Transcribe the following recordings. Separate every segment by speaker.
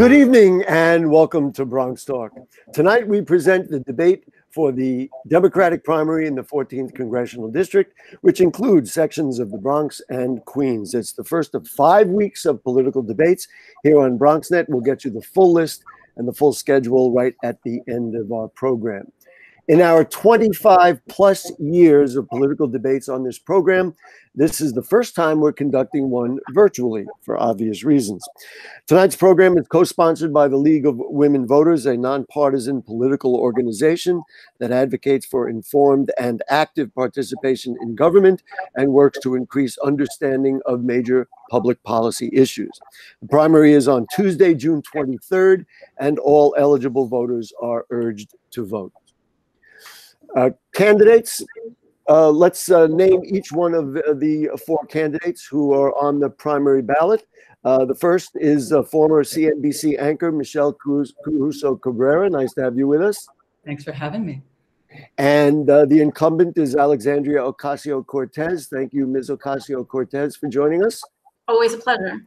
Speaker 1: Good evening and welcome to Bronx Talk. Tonight we present the debate for the Democratic primary in the 14th Congressional District, which includes sections of the Bronx and Queens. It's the first of five weeks of political debates here on BronxNet. We'll get you the full list and the full schedule right at the end of our program. In our 25 plus years of political debates on this program, this is the first time we're conducting one virtually for obvious reasons. Tonight's program is co sponsored by the League of Women Voters, a nonpartisan political organization that advocates for informed and active participation in government and works to increase understanding of major public policy issues. The primary is on Tuesday, June 23rd, and all eligible voters are urged to vote. Uh, candidates, uh, let's uh, name each one of the four candidates who are on the primary ballot. Uh, the first is former CNBC anchor Michelle Caruso Cabrera. Nice to have you with us.
Speaker 2: Thanks for having me.
Speaker 1: And uh, the incumbent is Alexandria Ocasio Cortez. Thank you, Ms. Ocasio Cortez, for joining us.
Speaker 3: Always a pleasure.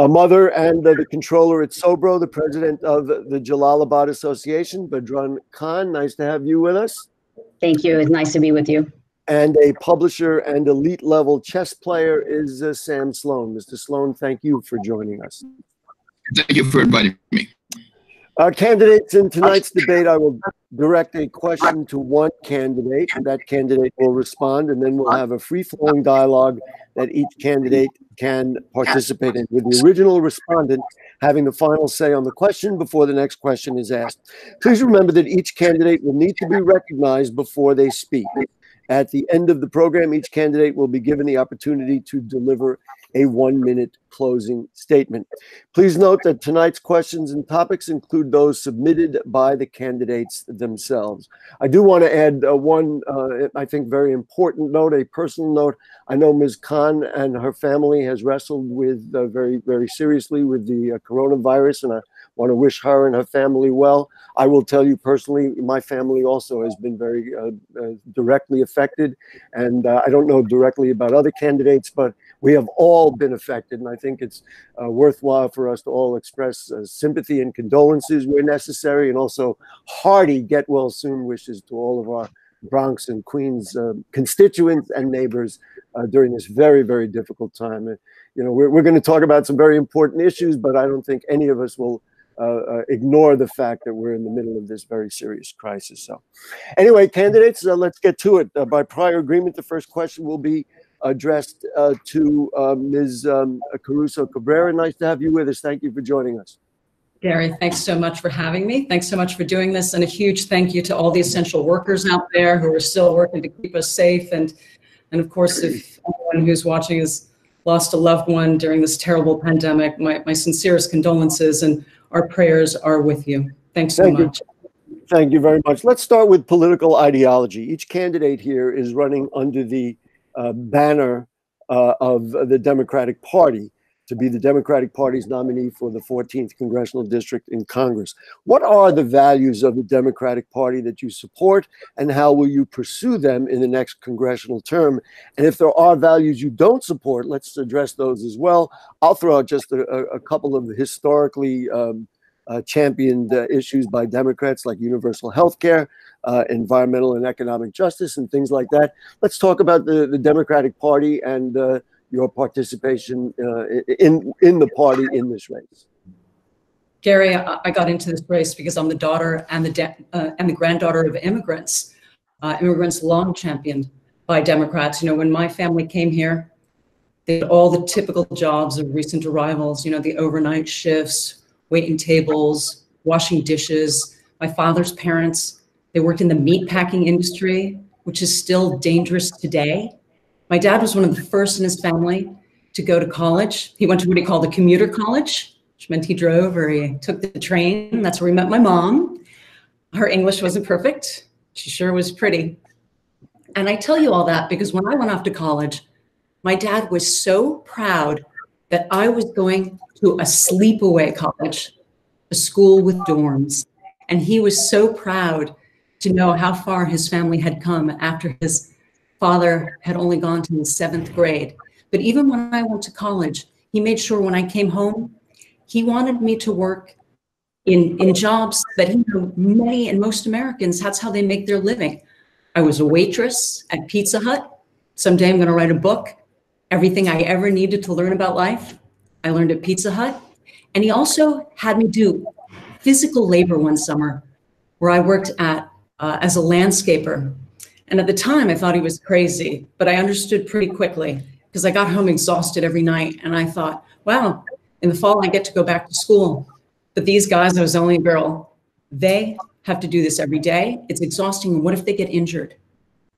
Speaker 1: A mother and uh, the controller at Sobro, the president of the Jalalabad Association, Badrun Khan. Nice to have you with us.
Speaker 4: Thank you. It's nice to be with you.
Speaker 1: And a publisher and elite level chess player is uh, Sam Sloan. Mr. Sloan, thank you for joining us.
Speaker 5: Thank you for inviting me.
Speaker 1: Our candidates in tonight's debate, I will direct a question to one candidate. and That candidate will respond, and then we'll have a free flowing dialogue that each candidate can participate in, with the original respondent having the final say on the question before the next question is asked. Please remember that each candidate will need to be recognized before they speak. At the end of the program, each candidate will be given the opportunity to deliver a one minute closing statement. Please note that tonight's questions and topics include those submitted by the candidates themselves. I do want to add uh, one, uh, I think, very important note, a personal note. I know Ms. Khan and her family has wrestled with uh, very, very seriously with the uh, coronavirus, and want to wish her and her family well. I will tell you personally, my family also has been very uh, uh, directly affected. And uh, I don't know directly about other candidates, but we have all been affected. And I think it's uh, worthwhile for us to all express uh, sympathy and condolences where necessary, and also hearty get well soon wishes to all of our Bronx and Queens uh, constituents and neighbors during this very, very difficult time. you know, we're, we're going to talk about some very important issues, but I don't think any of us will ignore the fact that we're in the middle of this very serious crisis. So, anyway, candidates, uh, let's get to it. Uh, by prior agreement, the first question will be addressed uh, to uh, Ms. Um, Caruso Cabrera. Nice to have you with us. Thank you for joining us.
Speaker 2: Gary, thanks so much for having me. Thanks so much for doing this. And a huge thank you to all the essential workers out there who are still working to keep us safe. And, and of course, if anyone who's watching has lost a loved one during this terrible pandemic, my, my sincerest condolences. And our prayers are with you. Thanks so
Speaker 1: Thank
Speaker 2: much.
Speaker 1: You. Thank you very much. Let's start with political ideology. Each candidate here is running under the uh, banner uh, of the Democratic Party to be the Democratic Party's nominee for the 14th congressional district in Congress. What are the values of the Democratic Party that you support, and how will you pursue them in the next congressional term? And if there are values you don't support, let's address those as well. I'll throw out just a, a couple of historically um, uh, championed uh, issues by Democrats like universal health care, uh, environmental and economic justice, and things like that. Let's talk about the, the Democratic Party and uh, your participation uh, in in the party in this race?
Speaker 2: Gary, I got into this race because I'm the daughter and the uh, and the granddaughter of immigrants. Uh, immigrants long championed by Democrats. You know, when my family came here, they had all the typical jobs of recent arrivals, you know, the overnight shifts, waiting tables, washing dishes. My father's parents, they worked in the meat packing industry, which is still dangerous today. My dad was one of the first in his family to go to college. He went to what he called a commuter college, which meant he drove or he took the train. That's where we met my mom. Her English wasn't perfect. She sure was pretty. And I tell you all that because when I went off to college, my dad was so proud that I was going to a sleepaway college, a school with dorms. And he was so proud to know how far his family had come after his father had only gone to the seventh grade. But even when I went to college, he made sure when I came home, he wanted me to work in, in jobs that he knew many and most Americans, that's how they make their living. I was a waitress at Pizza Hut. Someday I'm going to write a book everything I ever needed to learn about life. I learned at Pizza Hut. And he also had me do physical labor one summer where I worked at uh, as a landscaper. And at the time, I thought he was crazy, but I understood pretty quickly because I got home exhausted every night. And I thought, wow, in the fall, I get to go back to school. But these guys, I was only girl, they have to do this every day. It's exhausting. What if they get injured?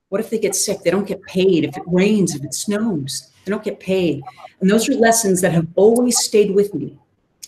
Speaker 2: What if they get sick? They don't get paid. If it rains, if it snows, they don't get paid. And those are lessons that have always stayed with me.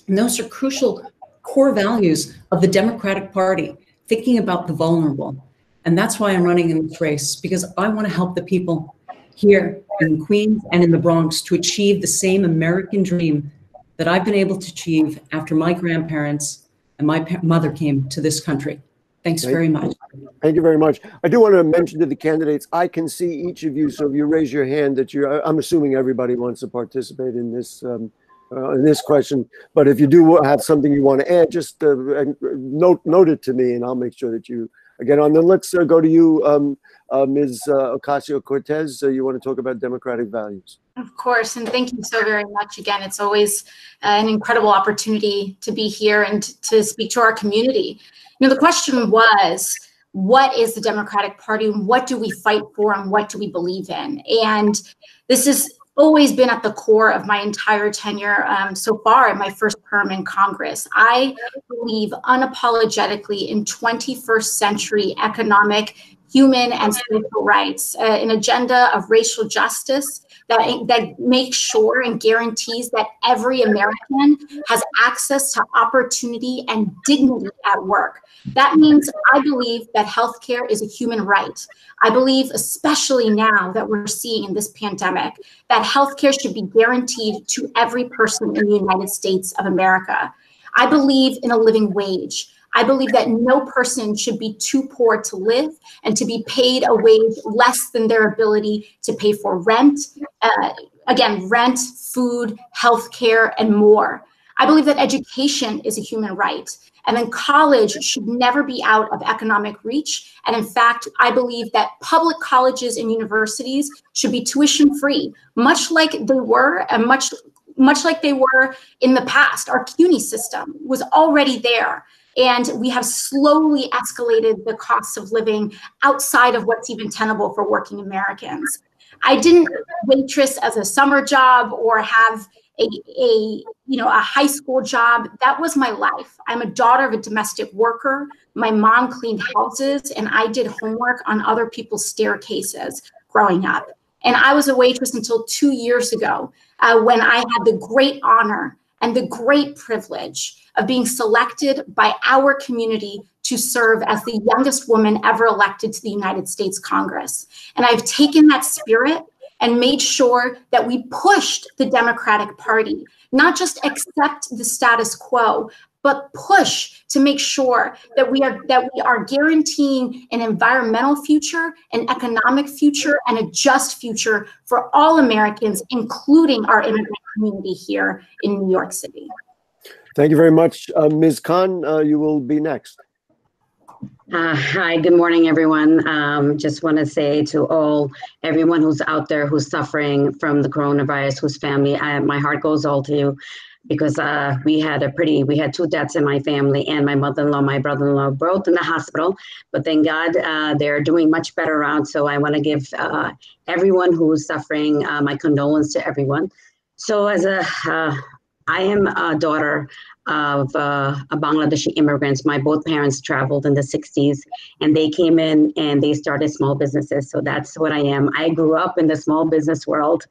Speaker 2: And those are crucial core values of the Democratic Party, thinking about the vulnerable. And that's why I'm running in this race, because I want to help the people here in Queens and in the Bronx to achieve the same American dream that I've been able to achieve after my grandparents and my mother came to this country. Thanks Thank very much.
Speaker 1: Thank you very much. I do want to mention to the candidates, I can see each of you. So if you raise your hand that you're, I'm assuming everybody wants to participate in this, um, uh, in this question. But if you do have something you want to add, just uh, note, note it to me and I'll make sure that you get on. Then let's uh, go to you, um, uh, Ms. Uh, Ocasio-Cortez. you want to talk about democratic values.
Speaker 3: Of course, and thank you so very much again. It's always an incredible opportunity to be here and to speak to our community. You know, the question was, what is the Democratic Party and what do we fight for and what do we believe in? And this has always been at the core of my entire tenure um, so far in my first term in Congress. I believe unapologetically in 21st century economic, human, and social rights, uh, an agenda of racial justice that, that makes sure and guarantees that every American has access to opportunity and dignity at work. That means I believe that healthcare is a human right. I believe, especially now that we're seeing in this pandemic, that healthcare should be guaranteed to every person in the United States of America. I believe in a living wage. I believe that no person should be too poor to live and to be paid a wage less than their ability to pay for rent, uh, again, rent, food, healthcare, and more. I believe that education is a human right. And then college should never be out of economic reach. And in fact, I believe that public colleges and universities should be tuition free, much like they were and much much like they were in the past. Our CUNY system was already there. And we have slowly escalated the cost of living outside of what's even tenable for working Americans. I didn't waitress as a summer job or have a, a you know a high school job. That was my life. I'm a daughter of a domestic worker. My mom cleaned houses and i did homework on other people's staircases growing up. And i was a waitress until two years ago uh, when i had the great honor and the great privilege of being selected by our community to serve as the youngest woman ever elected to the United States Congress. And I've taken that spirit and made sure that we pushed the Democratic Party, not just accept the status quo, but push to make sure that we are that we are guaranteeing an environmental future, an economic future, and a just future for all Americans, including our immigrant community here in New York City.
Speaker 1: Thank you very much. Uh, Ms. Khan, uh, you will be next.
Speaker 4: Uh, hi, good morning, everyone. Um, just want to say to all, everyone who's out there who's suffering from the coronavirus, whose family, I, my heart goes all to you. Because uh, we had a pretty we had two deaths in my family and my mother-in-law my brother-in-law both in the hospital but thank god uh, they're doing much better around so i want to give uh, everyone who's suffering uh, my condolence to everyone so as a uh, I am a daughter of uh, a Bangladeshi immigrants. My both parents traveled in the 60s and they came in and they started small businesses. So that's what I am. I grew up in the small business world.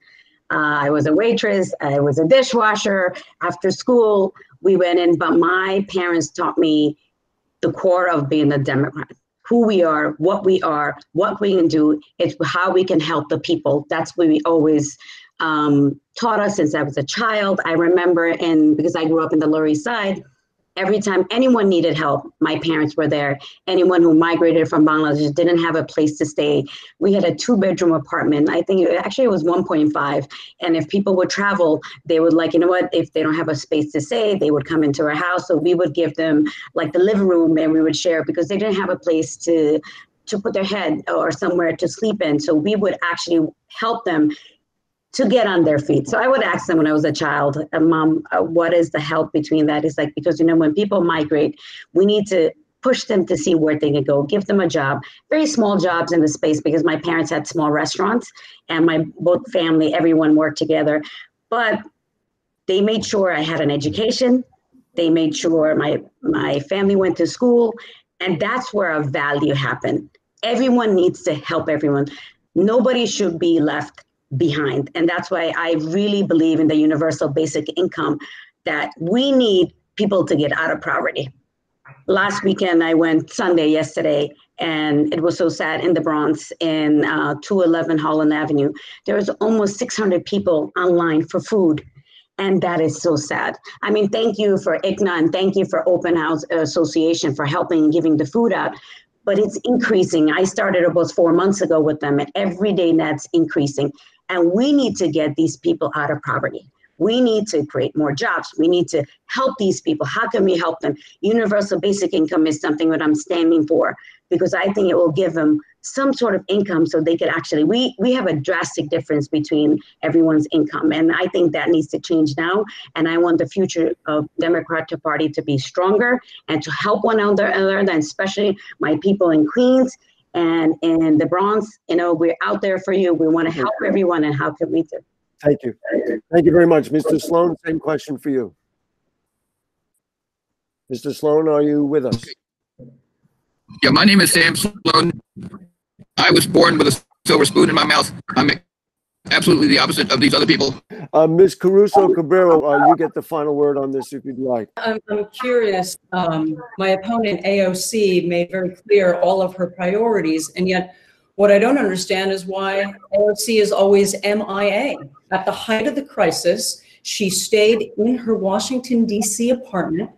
Speaker 4: Uh, I was a waitress, I was a dishwasher. After school, we went in, but my parents taught me the core of being a Democrat who we are, what we are, what we can do. It's how we can help the people. That's what we always um, taught us since I was a child. I remember, and because I grew up in the Lower East Side, every time anyone needed help, my parents were there. Anyone who migrated from Bangladesh didn't have a place to stay. We had a two bedroom apartment. I think it, actually it was 1.5. And if people would travel, they would like, you know what, if they don't have a space to stay, they would come into our house. So we would give them like the living room and we would share because they didn't have a place to to put their head or somewhere to sleep in. So we would actually help them to get on their feet. So I would ask them when I was a child, uh, Mom, uh, what is the help between that? It's like, because, you know, when people migrate, we need to push them to see where they can go, give them a job, very small jobs in the space because my parents had small restaurants and my both family, everyone worked together. But they made sure I had an education. They made sure my, my family went to school. And that's where a value happened. Everyone needs to help everyone. Nobody should be left behind. And that's why I really believe in the universal basic income that we need people to get out of poverty. Last weekend, I went Sunday, yesterday, and it was so sad in the Bronx in uh, 211 Holland Avenue. There was almost 600 people online for food. And that is so sad. I mean, thank you for ICNA and thank you for Open House Association for helping giving the food out but it's increasing. I started about four months ago with them, and every day that's increasing. And we need to get these people out of poverty. We need to create more jobs. We need to help these people. How can we help them? Universal basic income is something that I'm standing for because I think it will give them some sort of income so they could actually we we have a drastic difference between everyone's income and i think that needs to change now and i want the future of democratic party to be stronger and to help one another and especially my people in queens and in the Bronx, you know, we're out there for you. We want to help everyone, and how can we do?
Speaker 1: Thank you. Thank you very much. Mr. Sloan, same question for you. Mr. Sloan, are you with us?
Speaker 5: Yeah, my name is Sam Sloan. I was born with a silver spoon in my mouth. I'm absolutely the opposite of these other people.
Speaker 1: Uh, Ms. Caruso Cabrera, uh, you get the final word on this if you'd like.
Speaker 2: I'm, I'm curious. Um, my opponent, AOC, made very clear all of her priorities, and yet what I don't understand is why AOC is always MIA. At the height of the crisis, she stayed in her Washington, D.C. apartment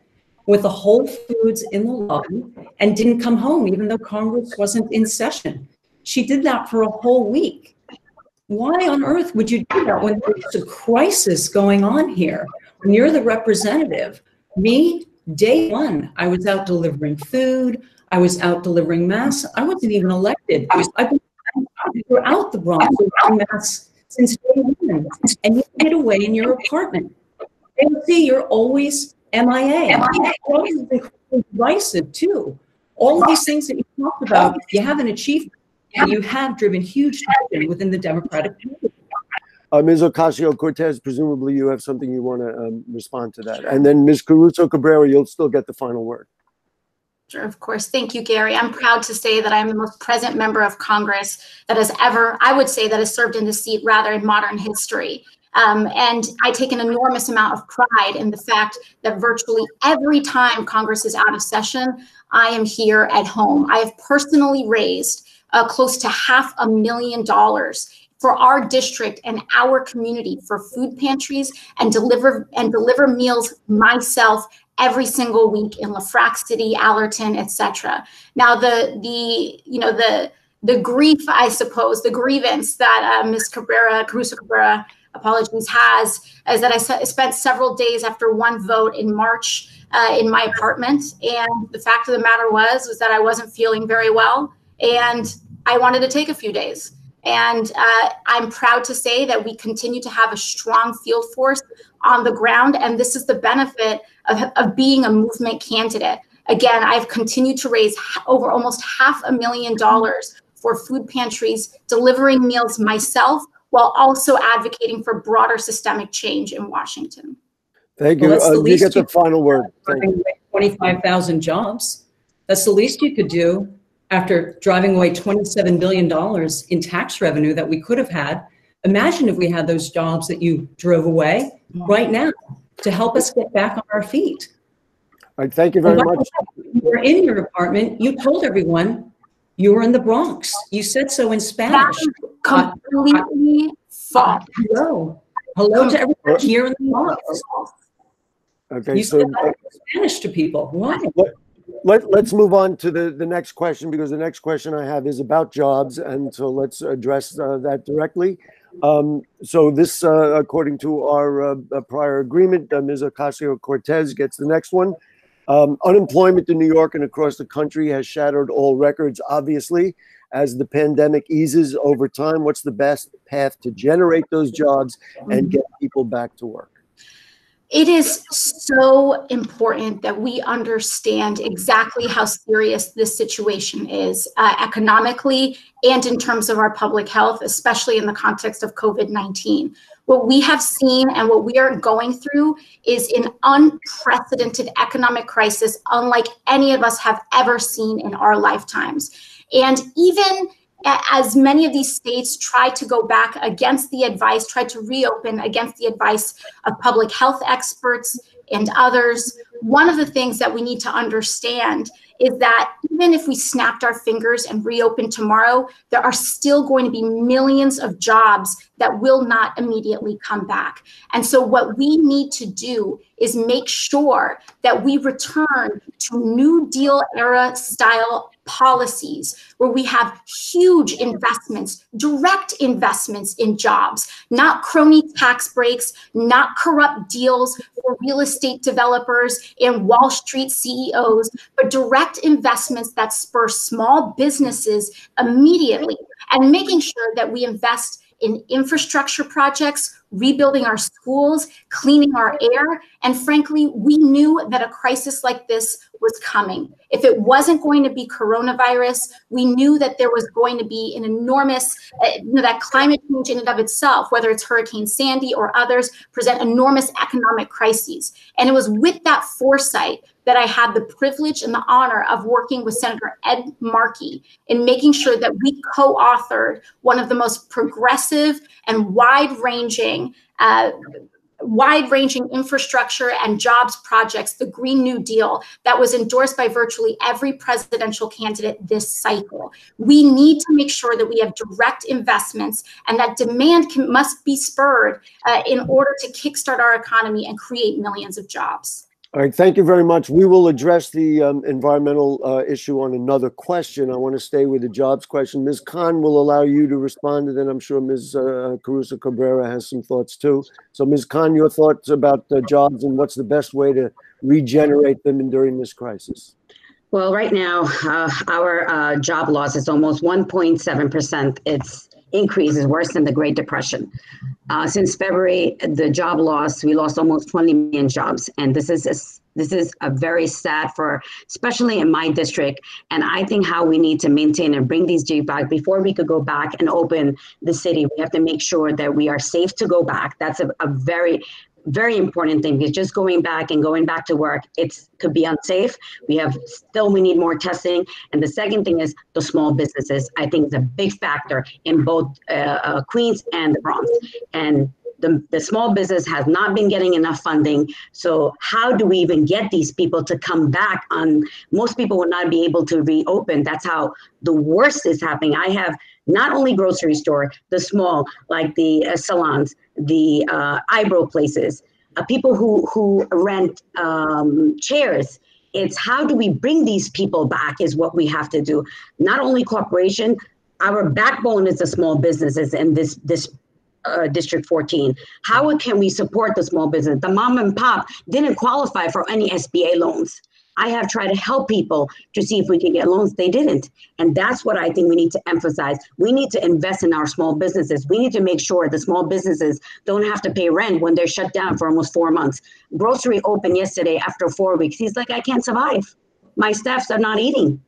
Speaker 2: with the Whole Foods in the lobby and didn't come home, even though Congress wasn't in session. She did that for a whole week why on earth would you do that when there's a crisis going on here? When you're the representative, me, day one, I was out delivering food. I was out delivering mass. I wasn't even elected. I was, I've been throughout the Bronx mass since day one, and you get away in your apartment. And see, you're always MIA. Always divisive too. All of these things that you talked about, you haven't achieved and you have driven huge tension within the Democratic Party.
Speaker 1: Uh, Ms. Ocasio Cortez, presumably you have something you want to um, respond to that. And then Ms. Caruso Cabrera, you'll still get the final word.
Speaker 3: Sure, of course. Thank you, Gary. I'm proud to say that I'm the most present member of Congress that has ever, I would say, that has served in this seat rather in modern history. Um, and I take an enormous amount of pride in the fact that virtually every time Congress is out of session, I am here at home. I have personally raised uh, close to half a million dollars for our district and our community for food pantries and deliver and deliver meals myself every single week in Lefrak City, Allerton, etc. Now the the you know the the grief, I suppose, the grievance that uh, Ms. Cabrera, Caruso Cabrera, apologies, has is that I spent several days after one vote in March uh, in my apartment, and the fact of the matter was was that I wasn't feeling very well and I wanted to take a few days. And uh, I'm proud to say that we continue to have a strong field force on the ground. And this is the benefit of, of being a movement candidate. Again, I've continued to raise over almost half a million dollars for food pantries, delivering meals myself while also advocating for broader systemic change in Washington.
Speaker 1: Thank you.
Speaker 2: Well,
Speaker 1: uh, you get the final word.
Speaker 2: 25,000 jobs. That's the least you could do after driving away $27 billion in tax revenue that we could have had. Imagine if we had those jobs that you drove away right now to help us get back on our feet.
Speaker 1: All right, thank you very much.
Speaker 2: You were in your apartment. You told everyone you were in the Bronx. You said so in Spanish.
Speaker 3: completely false.
Speaker 2: Hello. Hello to everyone here in the Bronx.
Speaker 1: Okay,
Speaker 2: You
Speaker 1: so
Speaker 2: said that in Spanish to people. Why?
Speaker 1: Let, let's move on to the, the next question because the next question I have is about jobs. And so let's address uh, that directly. Um, so this, uh, according to our uh, prior agreement, uh, Ms. Ocasio-Cortez gets the next one. Um, unemployment in New York and across the country has shattered all records, obviously. As the pandemic eases over time, what's the best path to generate those jobs and get people back to work?
Speaker 3: It is so important that we understand exactly how serious this situation is uh, economically and in terms of our public health, especially in the context of COVID 19. What we have seen and what we are going through is an unprecedented economic crisis, unlike any of us have ever seen in our lifetimes. And even as many of these states tried to go back against the advice, tried to reopen against the advice of public health experts and others, one of the things that we need to understand is that even if we snapped our fingers and reopened tomorrow, there are still going to be millions of jobs that will not immediately come back. And so, what we need to do is make sure that we return to New Deal era style policies where we have huge investments, direct investments in jobs, not crony tax breaks, not corrupt deals for real estate developers and Wall Street CEOs, but direct investments that spur small businesses immediately and making sure that we invest in infrastructure projects, rebuilding our schools, cleaning our air. And frankly, we knew that a crisis like this was coming. If it wasn't going to be coronavirus, we knew that there was going to be an enormous, uh, you know, that climate change in and of itself, whether it's Hurricane Sandy or others, present enormous economic crises. And it was with that foresight that I had the privilege and the honor of working with Senator Ed Markey in making sure that we co authored one of the most progressive and wide ranging. Uh, wide ranging infrastructure and jobs projects, the Green New Deal, that was endorsed by virtually every presidential candidate this cycle. We need to make sure that we have direct investments and that demand can, must be spurred uh, in order to kickstart our economy and create millions of jobs.
Speaker 1: All right, thank you very much. We will address the um, environmental uh, issue on another question. I want to stay with the jobs question. Ms. Khan will allow you to respond, and then I'm sure Ms. Uh, Caruso Cabrera has some thoughts too. So, Ms. Khan, your thoughts about uh, jobs and what's the best way to regenerate them during this crisis?
Speaker 4: Well, right now, uh, our uh, job loss is almost 1.7%. It's increase is worse than the Great Depression. Uh, since February, the job loss, we lost almost 20 million jobs. And this is a, this is a very sad for, especially in my district. And I think how we need to maintain and bring these jobs back before we could go back and open the city, we have to make sure that we are safe to go back. That's a, a very very important thing is just going back and going back to work It could be unsafe. We have still we need more testing. And the second thing is the small businesses. I think is a big factor in both uh, uh, queens and the bronx. And the, the small business has not been getting enough funding. So how do we even get these people to come back on? Most people will not be able to reopen. That's how the worst is happening. I have not only grocery store, the small, like the uh, salons, the uh, eyebrow places, uh, people who, who rent um, chairs. It's how do we bring these people back is what we have to do. Not only corporation our backbone is the small businesses and this, this uh, District 14. How can we support the small business? The mom and pop didn't qualify for any SBA loans. I have tried to help people to see if we can get loans. They didn't. And that's what I think we need to emphasize. We need to invest in our small businesses. We need to make sure the small businesses don't have to pay rent when they're shut down for almost four months. Grocery opened yesterday after four weeks. He's like, I can't survive. My staffs are not eating.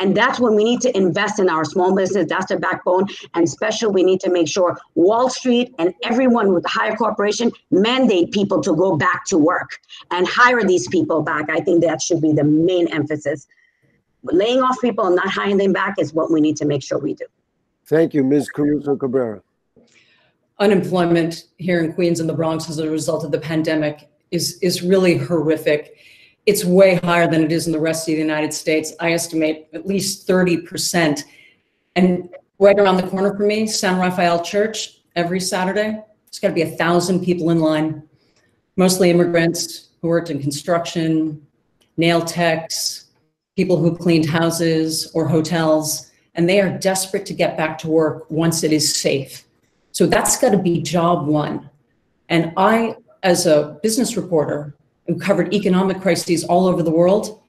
Speaker 4: And that's when we need to invest in our small business. That's the backbone. And special, we need to make sure Wall Street and everyone with the higher corporation mandate people to go back to work and hire these people back. I think that should be the main emphasis. Laying off people and not hiring them back is what we need to make sure we do.
Speaker 1: Thank you, Ms. Caruso Cabrera.
Speaker 2: Unemployment here in Queens and the Bronx as a result of the pandemic is, is really horrific it's way higher than it is in the rest of the United States. I estimate at least 30%. And right around the corner from me, San Rafael Church, every Saturday, there's got to be a thousand people in line, mostly immigrants who worked in construction, nail techs, people who cleaned houses or hotels, and they are desperate to get back to work once it is safe. So that's got to be job one. And I, as a business reporter, who covered economic crises all over the world.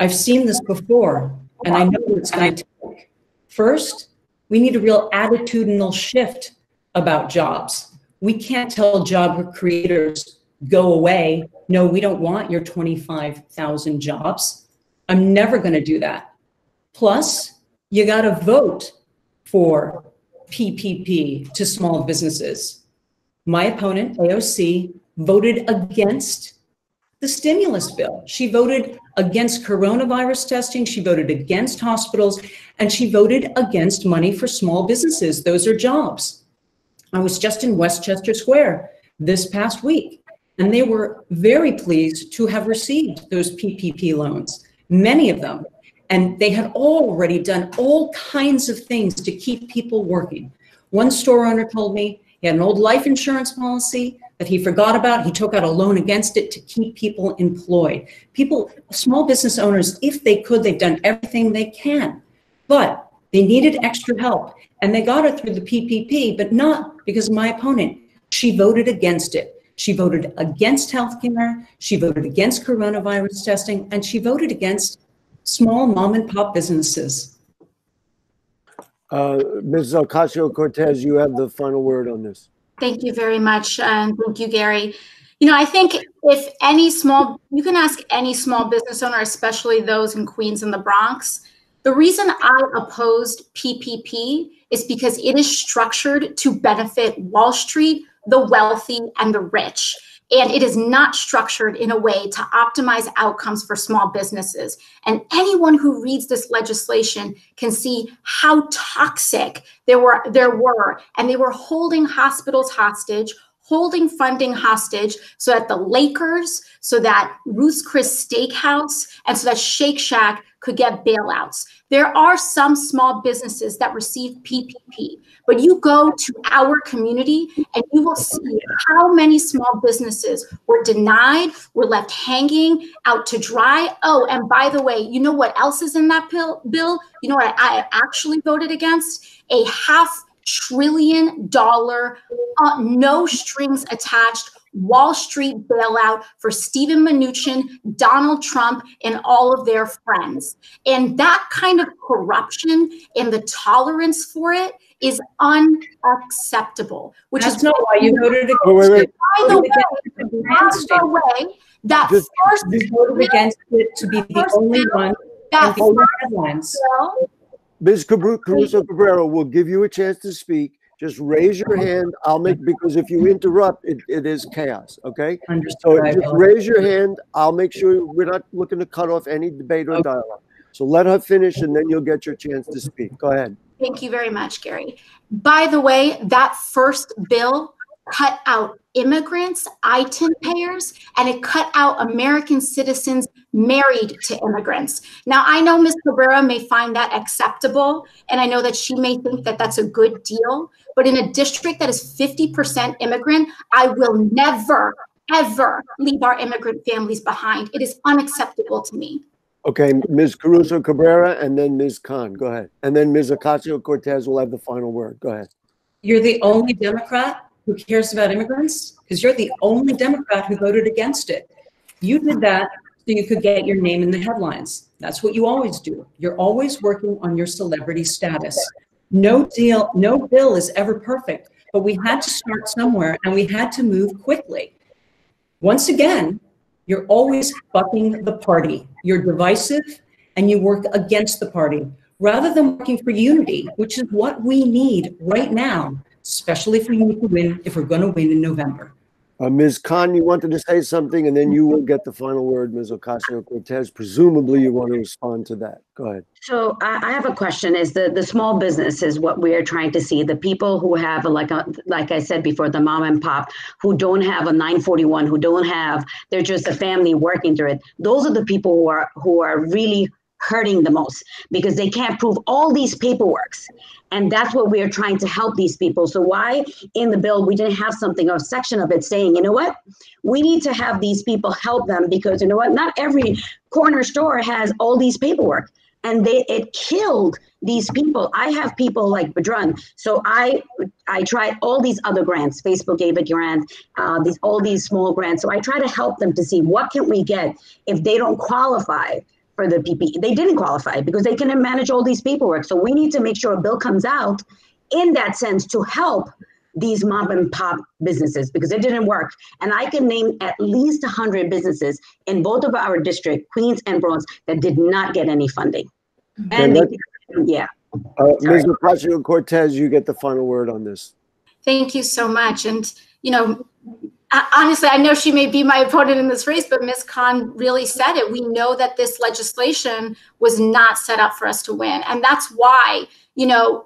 Speaker 2: I've seen this before, and I know what it's going to take. First, we need a real attitudinal shift about jobs. We can't tell job creators, go away. No, we don't want your 25,000 jobs. I'm never going to do that. Plus, you got to vote for PPP to small businesses. My opponent, AOC, voted against the stimulus bill. She voted against coronavirus testing, she voted against hospitals, and she voted against money for small businesses. Those are jobs. I was just in Westchester Square this past week, and they were very pleased to have received those PPP loans, many of them. And they had already done all kinds of things to keep people working. One store owner told me he had an old life insurance policy that he forgot about. He took out a loan against it to keep people employed. People, small business owners, if they could, they've done everything they can, but they needed extra help. And they got it through the PPP, but not because of my opponent. She voted against it. She voted against healthcare. She voted against coronavirus testing, and she voted against small mom and pop businesses.
Speaker 1: Uh, Ms. Ocasio Cortez, you have the final word on this.
Speaker 3: Thank you very much. And thank you, Gary. You know, I think if any small, you can ask any small business owner, especially those in Queens and the Bronx. The reason I opposed PPP is because it is structured to benefit Wall Street, the wealthy, and the rich. And it is not structured in a way to optimize outcomes for small businesses. And anyone who reads this legislation can see how toxic there were, there were, and they were holding hospitals hostage, holding funding hostage so that the Lakers, so that Ruth's Chris Steakhouse, and so that Shake Shack could get bailouts. There are some small businesses that receive PPP, but you go to our community and you will see how many small businesses were denied, were left hanging out to dry. Oh, and by the way, you know what else is in that bill? bill? You know what I actually voted against? A half trillion dollar, uh, no strings attached Wall Street bailout for Steven Mnuchin, Donald Trump, and all of their friends. And that kind of corruption and the tolerance for it is unacceptable. Which
Speaker 2: That's
Speaker 3: is
Speaker 2: not why you voted against
Speaker 1: wait, wait.
Speaker 2: it.
Speaker 3: by the way, by the way, that
Speaker 1: Just-
Speaker 3: first
Speaker 2: You voted against it to be the only one
Speaker 3: that first
Speaker 2: headlines.
Speaker 3: bill
Speaker 1: Ms. Cabru- Caruso Cabrera will give you a chance to speak. Just raise your hand. I'll make, because if you interrupt, it, it is chaos, okay? So
Speaker 2: Understood. I
Speaker 1: just raise your hand. I'll make sure we're not looking to cut off any debate or
Speaker 2: Okay.
Speaker 1: dialogue. So let her finish and then you'll get your chance to speak. Go ahead.
Speaker 3: Thank you very much, Gary. By the way, that first bill cut out immigrants, ITIN payers, and it cut out American citizens married to immigrants. Now, I know Ms. Cabrera may find that acceptable, and I know that she may think that that's a good deal, but in a district that is 50% immigrant, I will never, ever leave our immigrant families behind. It is unacceptable to me.
Speaker 1: Okay, Ms. Caruso Cabrera and then Ms. Khan. Go ahead. And then Ms. Ocasio Cortez will have the final word. Go ahead.
Speaker 2: You're the only Democrat who cares about immigrants because you're the only Democrat who voted against it. You did that so you could get your name in the headlines. That's what you always do. You're always working on your celebrity status. No deal, no bill is ever perfect, but we had to start somewhere and we had to move quickly. Once again, you're always bucking the party. You're divisive and you work against the party rather than working for unity, which is what we need right now, especially for you to win if we're going to win in November.
Speaker 1: Uh, Ms. Khan, you wanted to say something, and then you will get the final word, Ms. Ocasio-Cortez. Presumably, you want to respond to that. Go ahead.
Speaker 4: So I, have a question: Is the the small business is what we are trying to see? The people who have like a like I said before, the mom and pop who don't have a 941, who don't have, they're just a family working through it. Those are the people who are who are really hurting the most because they can't prove all these paperworks. And that's what we are trying to help these people. So why in the bill we didn't have something or a section of it saying you know what? We need to have these people help them because you know what? Not every corner store has all these paperwork. And they it killed these people. I have people like badrun. So i i tried all these other grants. Facebook gave a grant uh, these all these small grants. So i try to help them to see what can we get if they don't qualify for the PPE. They didn't qualify because they couldn't manage all these paperwork. So we need to make sure a bill comes out in that sense to help these mom and pop businesses because it didn't work. And I can name at least 100 businesses in both of our district, Queens and Bronx, that did not get any funding. And they, yeah.
Speaker 1: Uh, Ms. Ocasio Cortez, you get the final word on this.
Speaker 3: Thank you so much. And, you know, honestly, I know she may be my opponent in this race, but Ms. Khan really said it. We know that this legislation was not set up for us to win. And that's why, you know,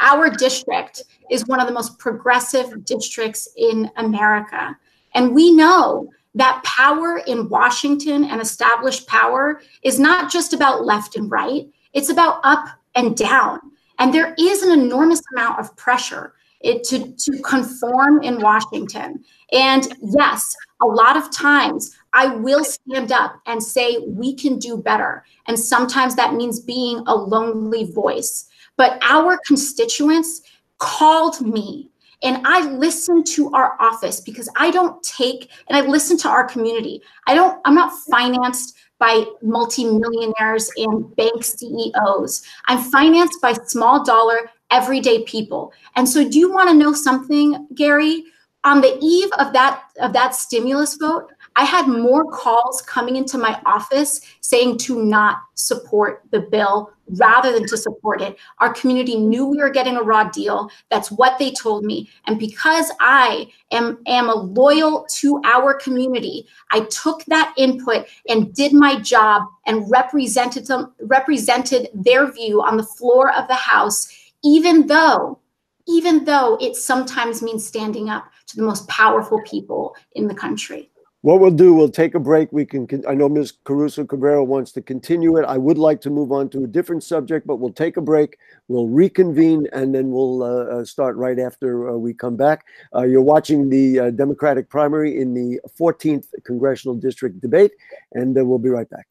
Speaker 3: our district is one of the most progressive districts in America. And we know that power in Washington and established power is not just about left and right, it's about up and down. And there is an enormous amount of pressure it, to, to conform in Washington. And yes, a lot of times I will stand up and say, we can do better. And sometimes that means being a lonely voice. But our constituents called me and I listen to our office because I don't take and I listen to our community. I don't, I'm not financed by multimillionaires and bank CEOs. I'm financed by small dollar everyday people. And so do you want to know something, Gary? On the eve of that of that stimulus vote, I had more calls coming into my office saying to not support the bill rather than to support it. Our community knew we were getting a raw deal. That's what they told me. And because I am, am a loyal to our community, I took that input and did my job and represented them, represented their view on the floor of the House even though even though it sometimes means standing up to the most powerful people in the country.
Speaker 1: What we'll do, we'll take a break. We can, I know Ms. Caruso Cabrera wants to continue it. I would like to move on to a different subject, but we'll take a break. We'll reconvene and then we'll uh, uh start right after uh, we come back. Uh, you're watching the uh, Democratic primary in the 14th Congressional District debate, and uh, we'll be right back.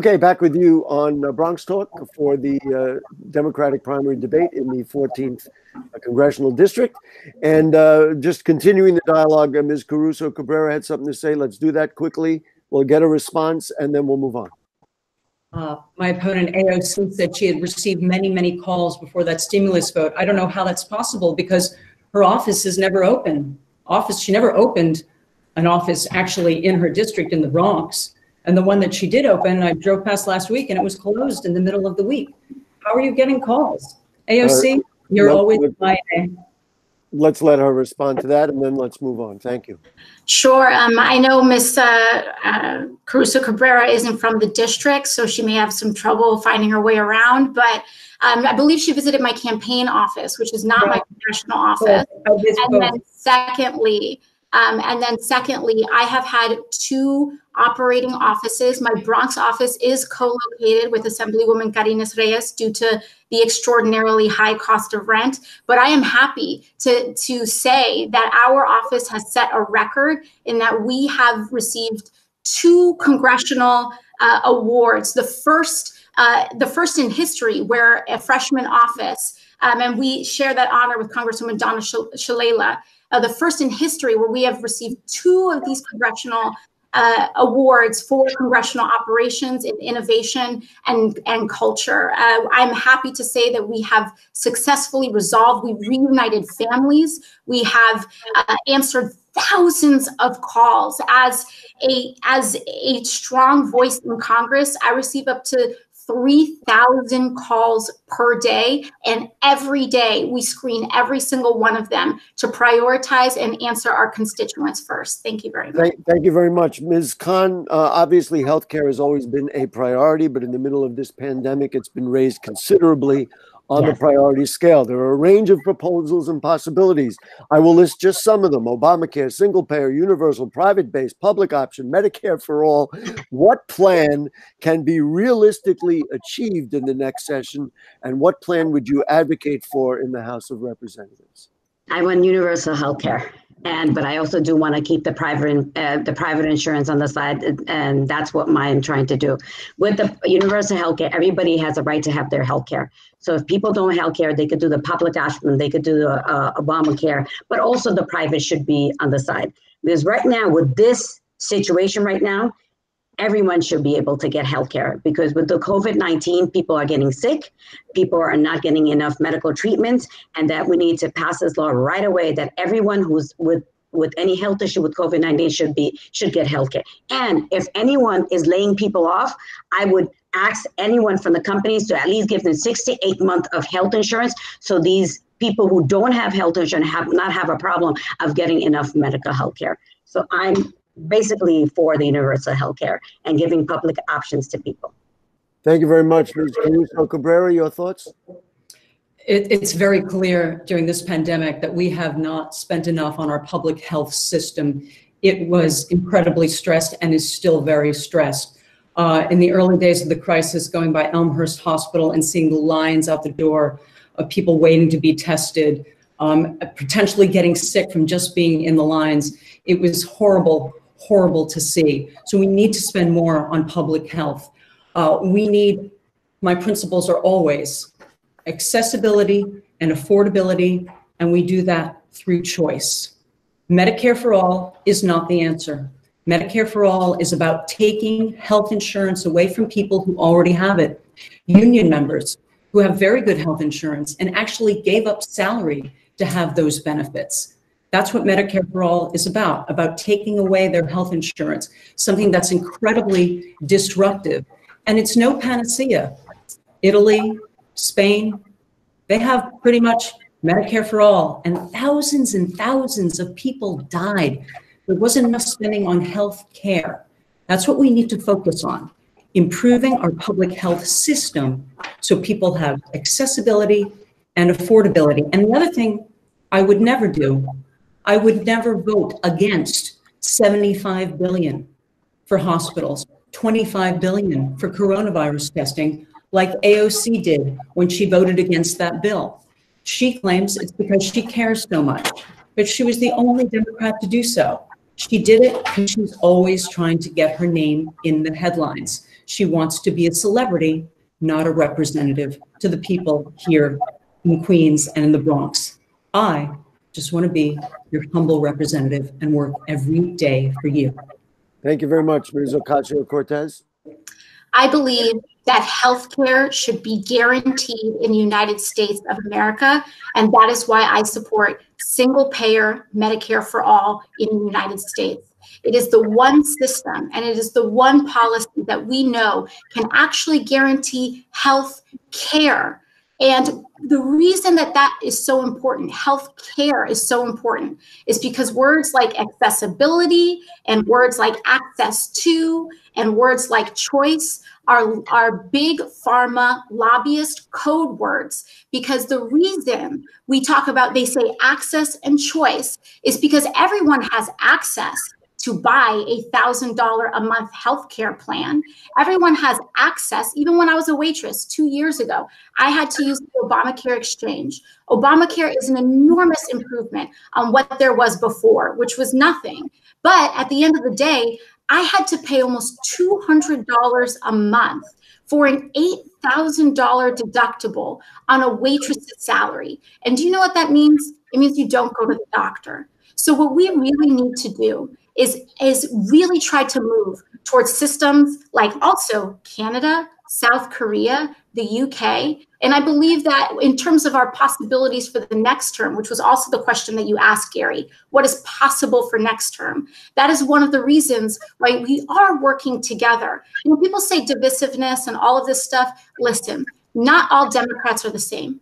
Speaker 1: Okay, back with you on uh, Bronx Talk for the uh, Democratic primary debate in the 14th uh, Congressional District. And uh, just continuing the dialogue, uh, Ms. Caruso Cabrera had something to say. Let's do that quickly. We'll get a response and then we'll move on.
Speaker 2: Uh, my opponent, AOC, said she had received many, many calls before that stimulus vote. I don't know how that's possible because her office is never open. Office, she never opened an office actually in her district in the Bronx. And the one that she did open, I drove past last week and it was closed in the middle of the week. How are you getting calls? AOC, uh, you're always my
Speaker 1: Let's let her respond to that and then let's move on. Thank you.
Speaker 3: Sure. Um, I know Ms. Uh, uh, Caruso Cabrera isn't from the district, so she may have some trouble finding her way around. But um, I believe she visited my campaign office, which is not my congressional office. And then, secondly, um, and then secondly, I have had two operating offices. My Bronx office is co-located with Assemblywoman Karines Reyes due to the extraordinarily high cost of rent. But I am happy to, to say that our office has set a record in that we have received two congressional uh, awards. The first, uh, the first in history where a freshman office, um, and we share that honor with Congresswoman Donna Shalala, uh, the first in history where we have received two of these congressional uh, awards for congressional operations in innovation and, and culture. Uh, I'm happy to say that we have successfully resolved, we reunited families, we have uh, answered thousands of calls as a as a strong voice in congress i receive up to 3,000 calls per day. And every day we screen every single one of them to prioritize and answer our constituents first. Thank you very much.
Speaker 1: Thank, thank you very much. Ms. Khan, uh, obviously healthcare has always been a priority, but in the middle of this pandemic, it's been raised considerably on yes. the priority scale. There are a range of proposals and possibilities. I will list just some of them Obamacare, single payer, universal, private based, public option, Medicare for all. What plan can be realistically achieved in the next session? And what plan would you advocate for in the House of Representatives?
Speaker 4: I want universal health care and but I also do want to keep the private uh, the private insurance on the side, and that's what I'm trying to do. With the universal healthcare, everybody has a right to have their healthcare. So if people don't have healthcare, they could do the public option, they could do the uh, Obamacare, but also the private should be on the side. Because right now, with this situation right now, everyone should be able to get healthcare because with the COVID 19, people are getting sick, people are not getting enough medical treatments, and that we need to pass this law right away that everyone who's with with any health issue with COVID-19 should be should get healthcare. And if anyone is laying people off, I would ask anyone from the companies to at least give them six to eight months of health insurance so these people who don't have health insurance have not have a problem of getting enough medical health care. So I'm basically for the universal health care and giving public options to people.
Speaker 1: Thank you very much, Ms. Caruso Cabrera. Your thoughts?
Speaker 2: It, it's very clear during this pandemic that we have not spent enough on our public health system. It was incredibly stressed and is still very stressed. Uh, in the early days of the crisis, going by Elmhurst Hospital and seeing the lines out the door of people waiting to be tested, um, potentially getting sick from just being in the lines, it was horrible horrible to see. So we need to spend more on public health. Uh, we need, my principles are always accessibility and affordability, and we do that through choice. Medicare for all is not the answer. Medicare for all is about taking health insurance away from people who already have it. Union members who have very good health insurance and actually gave up salary to have those benefits. That's what Medicare for All is about, about taking away their health insurance, something that's incredibly disruptive. And it's no panacea. Italy, Spain, they have pretty much Medicare for All, and thousands and thousands of people died. There wasn't enough spending on health care. That's what we need to focus on improving our public health system so people have accessibility and affordability. And the other thing I would never do I would never vote against 75 billion for hospitals, 25 billion for coronavirus testing, like AOC did when she voted against that bill. She claims it's because she cares so much, but she was the only Democrat to do so. She did it because she's always trying to get her name in the headlines. She wants to be a celebrity, not a representative to the people here in Queens and in the Bronx. I just want to be your humble representative and work every day for you.
Speaker 1: Thank you very much, Ms. Ocasio Cortez.
Speaker 3: I believe that healthcare should be guaranteed in the United States of America, and that is why I support single payer Medicare for all in the United States. It is the one system and it is the one policy that we know can actually guarantee health care and the reason that that is so important, health care is so important, is because words like accessibility and words like access to and words like choice are, are big pharma lobbyist code words. Because the reason we talk about, they say access and choice, is because everyone has access to buy a thousand dollar a month healthcare plan. Everyone has access. Even when I was a waitress two years ago, I had to use the Obamacare exchange. Obamacare is an enormous improvement on what there was before, which was nothing. But at the end of the day, I had to pay almost $200 a month for an $8,000 deductible on a waitress's salary. And do you know what that means? It means you don't go to the doctor. So what we really need to do is, is really try to move towards systems like also Canada, South Korea, the UK. And I believe that in terms of our possibilities for the next term, which was also the question that you asked, Gary, what is possible for next term? That is one of the reasons why we are working together. And when people say divisiveness and all of this stuff, listen, not all Democrats are the same.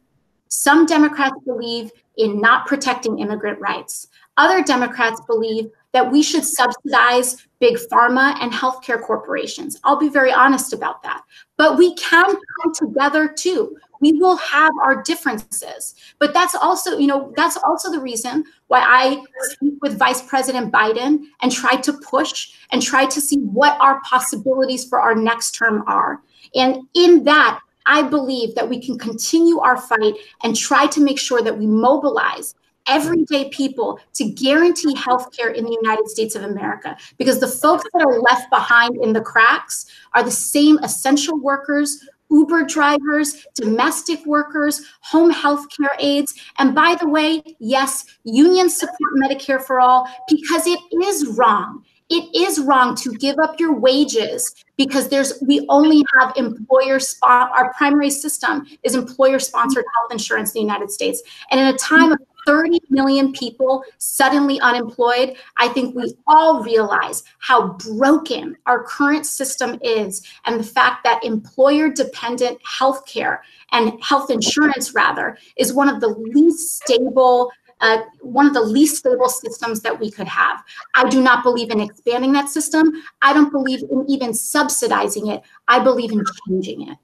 Speaker 3: Some Democrats believe in not protecting immigrant rights. Other Democrats believe that we should subsidize big pharma and healthcare corporations. I'll be very honest about that. But we can come together too. We will have our differences. But that's also, you know, that's also the reason why I speak with Vice President Biden and try to push and try to see what our possibilities for our next term are. And in that, I believe that we can continue our fight and try to make sure that we mobilize everyday people to guarantee health care in the United States of America. Because the folks that are left behind in the cracks are the same essential workers Uber drivers, domestic workers, home health care aides. And by the way, yes, unions support Medicare for all because it is wrong. It is wrong to give up your wages because there's we only have employer spot our primary system is employer sponsored health insurance in the United States. And in a time of 30 million people suddenly unemployed, I think we all realize how broken our current system is and the fact that employer dependent healthcare and health insurance, rather, is one of the least stable. Uh, one of the least stable systems that we could have. I do not believe in expanding that system. I don't believe in even subsidizing it. I believe in changing it.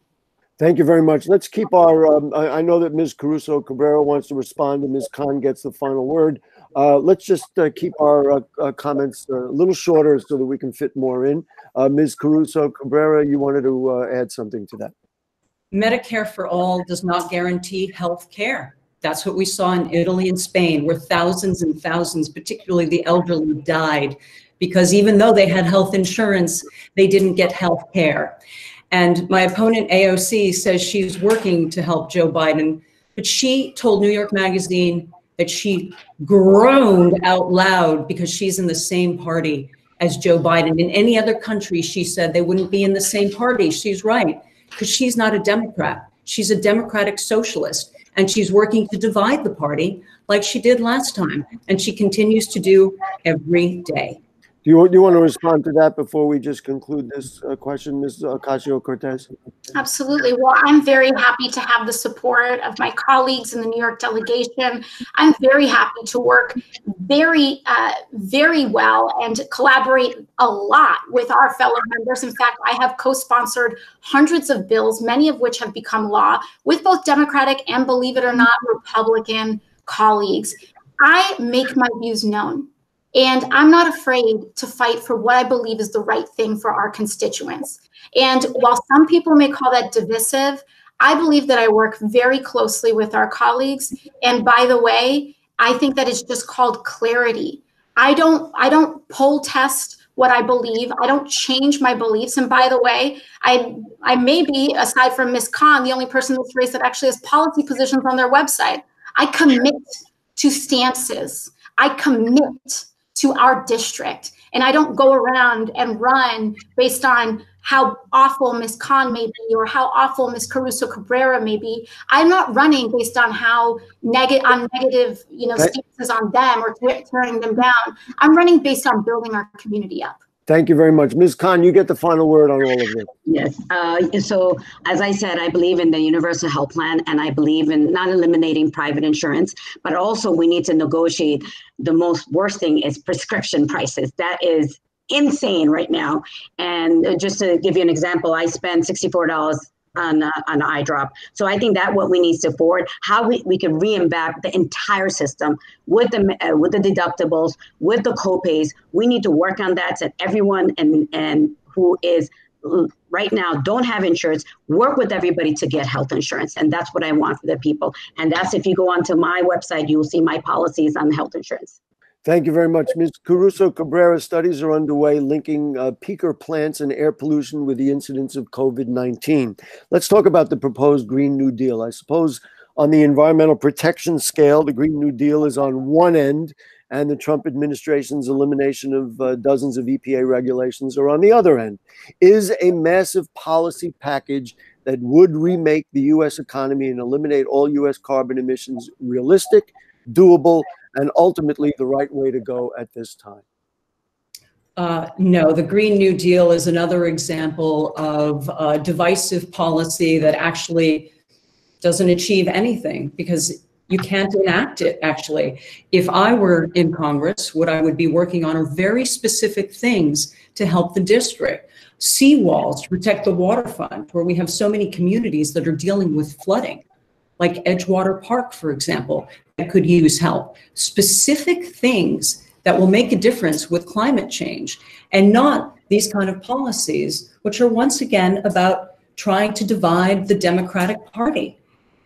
Speaker 1: Thank you very much. Let's keep our. Um, I, I, know that Ms. Caruso Cabrera wants to respond, and Ms. Khan gets the final word. Uh, let's just uh, keep our uh, uh comments uh, a little shorter so that we can fit more in. Uh, Ms. Caruso Cabrera, you wanted to add something to that.
Speaker 2: Medicare for all does not guarantee health care. That's what we saw in Italy and Spain, where thousands and thousands, particularly the elderly, died because even though they had health insurance, they didn't get health care. And my opponent, AOC, says she's working to help Joe Biden, but she told New York Magazine that she groaned out loud because she's in the same party as Joe Biden. In any other country, she said they wouldn't be in the same party. She's right, because she's not a Democrat. She's a democratic socialist, and she's working to divide the party like she did last time, and she continues to do every day.
Speaker 1: Do you, do you want to respond to that before we just conclude this uh, question, Ms. Ocasio Cortez?
Speaker 3: Absolutely. Well, I'm very happy to have the support of my colleagues in the New York delegation. I'm very happy to work very, uh, very well and collaborate a lot with our fellow members. In fact, I have co sponsored hundreds of bills, many of which have become law, with both Democratic and, believe it or not, Republican colleagues. I make my views known and I'm not afraid to fight for what I believe is the right thing for our constituents. And while some people may call that divisive, I believe that I work very closely with our colleagues. And by the way, I think that it's just called clarity. I don't I don't poll test what I believe. I don't change my beliefs. And by the way, I I may be, aside from Ms. Khan, the only person in this race that actually has policy positions on their website. I commit to stances. I commit to our district. And I don't go around and run based on how awful Miss Khan may be or how awful Miss Caruso Cabrera may be. I'm not running based on how negative on negative, you know, stances on them or tearing them down. I'm running based on building our community up.
Speaker 1: Thank you very much. Ms. Khan, you get the final word on all of this.
Speaker 4: Yes. Uh, so, as I said, I believe in the universal health plan and I believe in not eliminating private insurance, but also we need to negotiate. The most worst thing is prescription prices. That is insane right now. And just to give you an example, I spend $64 on uh, on eye drop. So I think that what we need to forward how we, we can re-back the entire system with the uh, with the deductibles, with the copays. We need to work on that so that everyone and and who is right now don't have insurance work with everybody to get health insurance and that's what i want for the people and that's if you go onto my website you will see my policies on health insurance
Speaker 1: Thank you very much. Ms. Caruso Cabrera studies are underway linking uh, peaker plants and air pollution with the incidence of COVID 19. Let's talk about the proposed Green New Deal. I suppose on the environmental protection scale, the Green New Deal is on one end and the Trump administration's elimination of uh, dozens of EPA regulations are on the other end. Is a massive policy package that would remake the US economy and eliminate all US carbon emissions realistic, doable, and ultimately the right way to go at this time?
Speaker 2: Uh, no, the Green New Deal is another example of divisive policy that actually doesn't achieve anything because you can't enact it actually. If I were in Congress, what I would be working on are very specific things to help the district. Seawalls to protect the waterfront, where we have so many communities that are dealing with flooding, like Edgewater Park, for example, could use help. Specific things that will make a difference with climate change and not these kind of policies, which are once again about trying to divide the Democratic Party.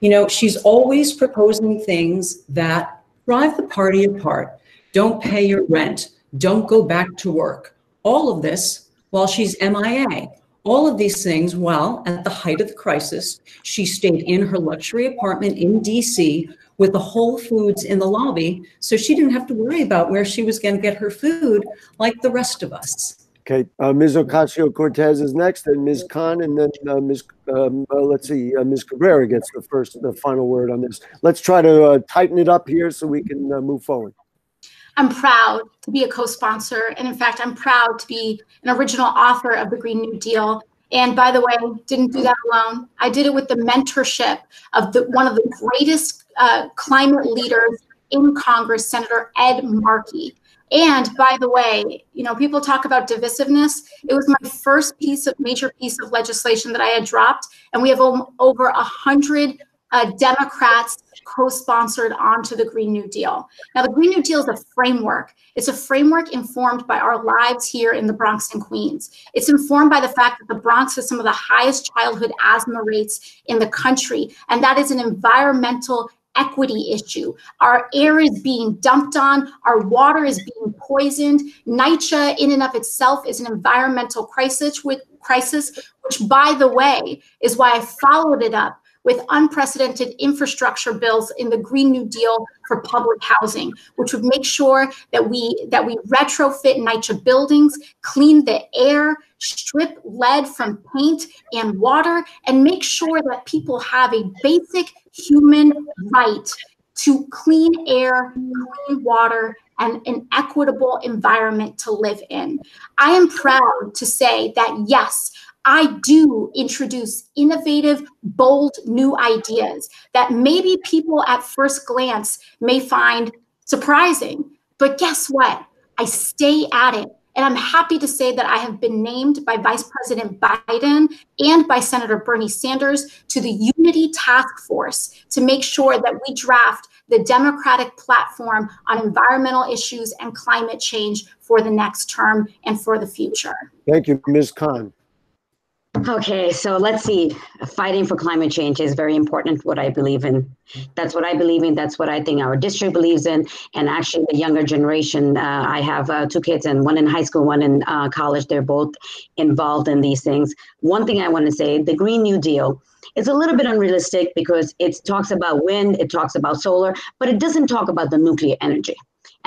Speaker 2: You know, she's always proposing things that drive the party apart. Don't pay your rent. Don't go back to work. All of this while she's MIA. All of these things while at the height of the crisis, she stayed in her luxury apartment in DC with the Whole Foods in the lobby. So she didn't have to worry about where she was going to get her food like the rest of us.
Speaker 1: Okay, uh, Ms. Ocasio Cortez is next, and Ms. Khan, and then uh, Ms. Um, uh, let's see, uh, Ms. Cabrera gets the first, the final word on this. Let's try to uh, tighten it up here so we can uh, move forward.
Speaker 3: I'm proud to be a co-sponsor, and in fact, I'm proud to be an original author of the Green New Deal. And by the way, didn't do that alone. I did it with the mentorship of the, one of the greatest uh, climate leaders in Congress, Senator Ed Markey. And by the way, you know, people talk about divisiveness. It was my first piece of major piece of legislation that I had dropped, and we have over a hundred uh, Democrats co-sponsored onto the Green New Deal. Now, the Green New Deal is a framework. It's a framework informed by our lives here in the Bronx and Queens. It's informed by the fact that the Bronx has some of the highest childhood asthma rates in the country, and that is an environmental equity issue. Our air is being dumped on, our water is being poisoned. NYCHA, in and of itself, is an environmental crisis, with, crisis, which, by the way, is why I followed it up with unprecedented infrastructure bills in the Green New Deal for public housing, which would make sure that we that we retrofit NYCHA buildings, clean the air, strip lead from paint and water, and make sure that people have a basic human right to clean air, clean water, and an equitable environment to live in. I am proud to say that yes, I do introduce innovative, bold new ideas that maybe people at first glance may find surprising. But guess what? I stay at it. And I'm happy to say that I have been named by Vice President Biden and by Senator Bernie Sanders to the Unity Task Force to make sure that we draft the Democratic platform on environmental issues and climate change for the next term and for the future.
Speaker 1: Thank you, Ms. Khan.
Speaker 4: Okay, so let's see. Fighting for climate change is very important. What I believe in. That's what I believe in. That's what I think our district believes in. And actually, the younger generation. Uh, I have uh, two kids, and one in high school, one in uh, college. They're both involved in these things. One thing I want to say: the Green New Deal. It's a little bit unrealistic because it talks about wind, it talks about solar, but it doesn't talk about the nuclear energy.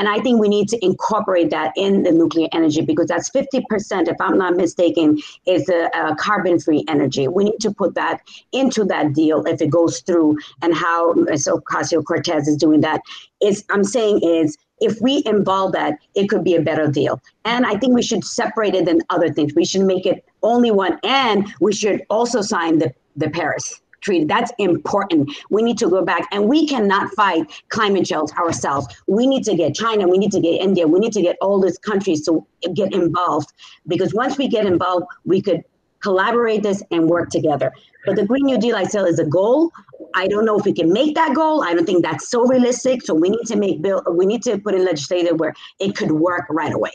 Speaker 4: And I think we need to incorporate that in the nuclear energy because that's 50%, if I'm not mistaken, is a, a uh, carbon free energy. We need to put that into that deal if it goes through and how so Ocasio Cortez is doing that. Is I'm saying is if we involve that, it could be a better deal. And I think we should separate it than other things. We should make it only one. And we should also sign the, the Paris treaty. That's important. We need to go back and we cannot fight climate change ourselves. We need to get China, we need to get India, we need to get all these countries to get involved because once we get involved, we could collaborate this and work together. But the Green New Deal, I said, is a goal. I don't know if we can make that goal. I don't think that's so realistic. So we need to make bill. We need to put in legislation where it could work right away.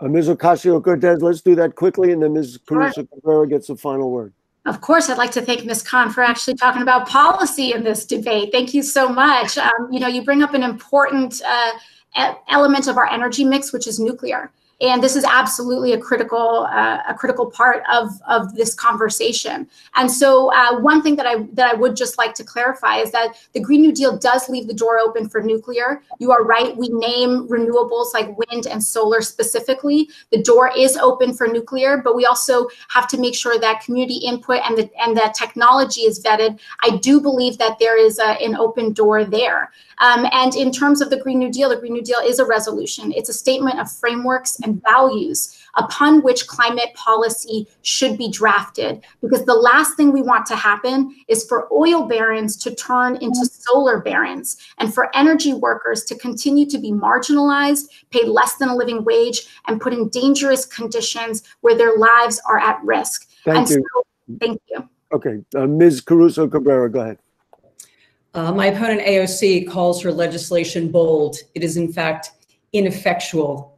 Speaker 1: Uh, Ms. Ocasio Cortez, let's do that quickly, and then Ms. Caruso Cabrera gets the final word.
Speaker 3: Of course, I'd like to thank Ms. Khan for actually talking about policy in this debate. Thank you so much. Um, you know, you bring up an important uh, element of our energy mix, which is nuclear. And this is absolutely a critical uh, a critical part of of this conversation. And so uh, one thing that i that i would just like to clarify is that the green new deal does leave the door open for nuclear. You are right. We name renewables like wind and solar specifically. The door is open for nuclear but we also have to make sure that community input and the and that technology is vetted. I do believe that there is a, an open door there. Um, and in terms of the green new deal the green new deal is a resolution. It's a statement of frameworks and values upon which climate policy should be drafted. Because the last thing we want to happen is for oil barons to turn into solar barons and for energy workers to continue to be marginalized, paid less than a living wage, and put in dangerous conditions where their lives are at risk.
Speaker 1: Thank
Speaker 3: and
Speaker 1: you.
Speaker 3: So, thank you.
Speaker 1: Okay, uh, Ms. Caruso Cabrera, go ahead.
Speaker 2: Uh, my opponent AOC calls her legislation bold. It is in fact ineffectual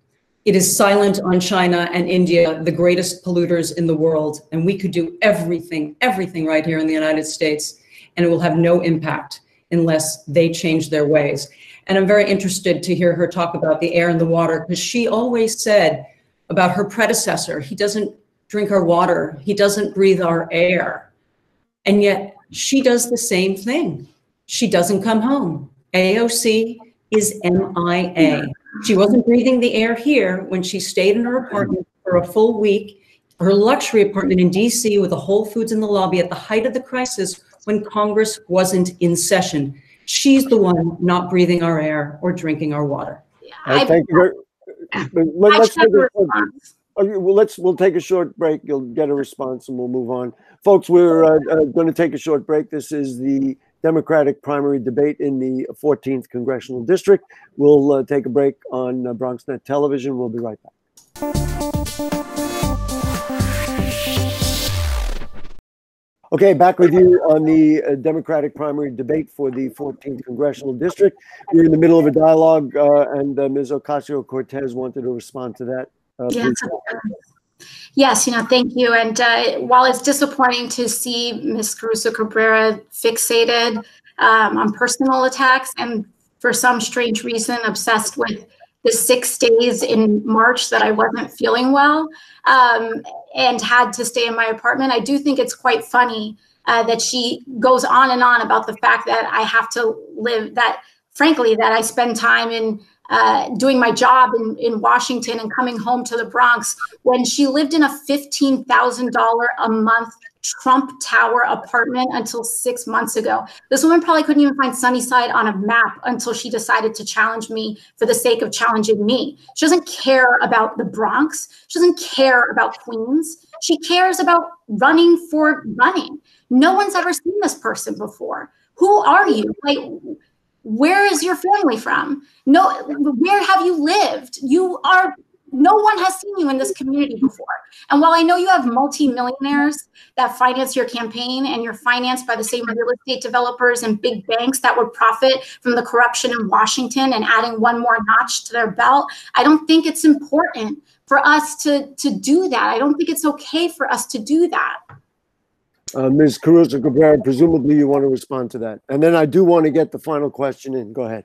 Speaker 2: it is silent on China and India, the greatest polluters in the world. And we could do everything, everything right here in the United States, and it will have no impact unless they change their ways. And I'm very interested to hear her talk about the air and the water, because she always said about her predecessor, he doesn't drink our water, he doesn't breathe our air. And yet she does the same thing. She doesn't come home. AOC is MIA. She wasn't breathing the air here when she stayed in her apartment for a full week, her luxury apartment in DC with a Whole Foods in the lobby at the height of the crisis when Congress wasn't in session. She's the one not breathing our air or drinking our water.
Speaker 1: Uh, thank you. Let, us take a, well, let's we'll take a short break. You'll get a response, and we'll move on, folks. We're uh, uh, going to take a short break. This is the Democratic primary debate in the 14th congressional district. We'll uh, take a break on uh, BronxNet television. We'll be right back. Okay, back with you on the uh, Democratic primary debate for the 14th congressional district. We're in the middle of a dialogue, uh, and uh, Ms. Ocasio Cortez wanted to respond to that. Uh,
Speaker 3: yes. You know, thank you. And uh, while it's disappointing to see Ms. Caruso Cabrera fixated um, on personal attacks and for some strange reason obsessed with the six days in March that I wasn't feeling well um, and had to stay in my apartment, I do think it's quite funny uh, that she goes on and on about the fact that I have to live, that frankly, that I spend time in uh, doing my job in, in Washington and coming home to the Bronx when she lived in a $15,000 a month Trump Tower apartment until six months ago. This woman probably couldn't even find Sunnyside on a map until she decided to challenge me for the sake of challenging me. She doesn't care about the Bronx. She doesn't care about Queens. She cares about running for running. No one's ever seen this person before. Who are you? Like, where is your family from? No, where have you lived? You are no one has seen you in this community before. And while I know you have multi-millionaires that finance your campaign and you're financed by the same real estate developers and big banks that would profit from the corruption in Washington and adding one more notch to their belt, I don't think it's important for us to, to do that. I don't think it's okay for us to do that.
Speaker 1: Uh, Ms. Caruso Cabrera, presumably you want to respond to that. And then I do want to get the final question in. Go ahead.